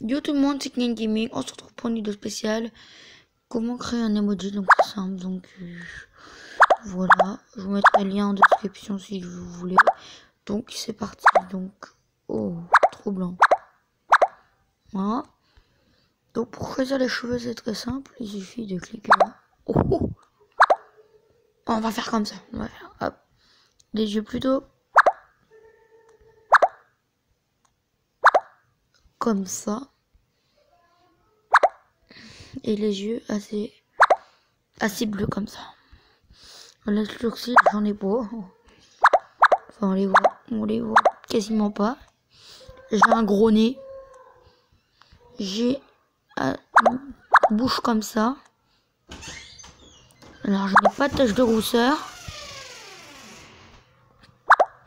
Yo tout le monde, c'est Knen Gaming. On se retrouve pour une vidéo spéciale. Comment créer un emoji Donc c'est simple. Donc euh, voilà. Je vous mettrai le lien en description si vous voulez. Donc c'est parti. Donc oh, trop blanc. Voilà. Donc pour choisir les cheveux, c'est très simple. Il suffit de cliquer là. Oh, oh. On va faire comme ça. Voilà. Hop. Les yeux plutôt ça. Et les yeux assez, assez bleus comme ça. Les sourcils, j'en ai pas. Enfin, on les voit, on les voit quasiment pas. J'ai un gros nez. J'ai une bouche comme ça. Alors, je n'ai pas de tache de rousseur.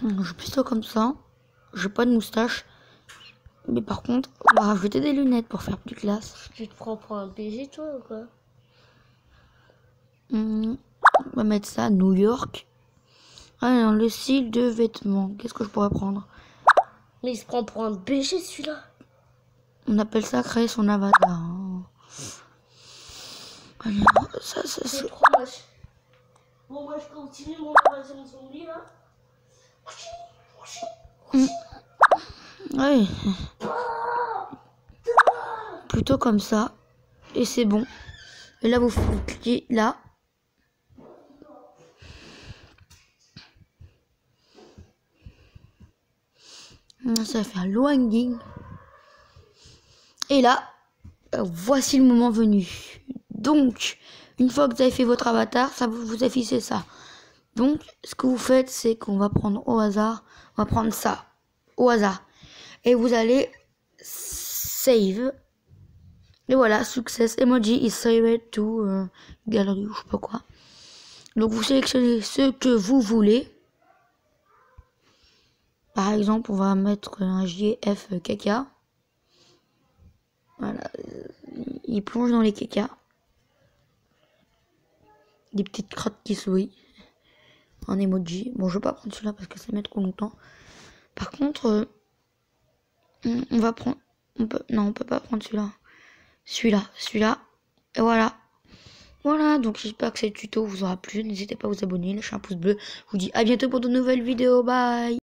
Je suis plutôt comme ça. J'ai pas de moustache. Mais par contre, on va rajouter des lunettes pour faire plus classe. Tu te prends pour un BG toi ou quoi? Hmm, on va mettre ça, New York. Alors, le style de vêtements. Qu'est-ce que je pourrais prendre? Mais il se prend pour un BG celui-là. On appelle ça créer son avatar. hein. Alors, ça, ça, C'est ça. trop moche. Bon, moi je continue mon invasion zombie là. Oui. Plutôt comme ça. Et c'est bon. Et là, vous cliquez là. Ça va faire loading. Et là, euh, voici le moment venu. Donc, une fois que vous avez fait votre avatar, ça vous, vous affichez ça. Donc, ce que vous faites, c'est qu'on va prendre au hasard, on va prendre ça, au hasard. Et vous allez save. Et voilà, success emoji is saved to euh, ou je sais pas quoi. Donc vous sélectionnez ce que vous voulez. Par exemple, on va mettre un JF caca. Voilà, il plonge dans les caca. Des petites crottes qui sourient. Un emoji. Bon, je vais pas prendre celui-là parce que ça met trop longtemps. Par contre, euh, on va prendre. Non, on peut pas prendre celui-là. Celui-là, celui-là. Et voilà. Voilà, donc j'espère que ce tuto vous aura plu. N'hésitez pas à vous abonner, lâcher un pouce bleu. Je vous dis à bientôt pour de nouvelles vidéos. Bye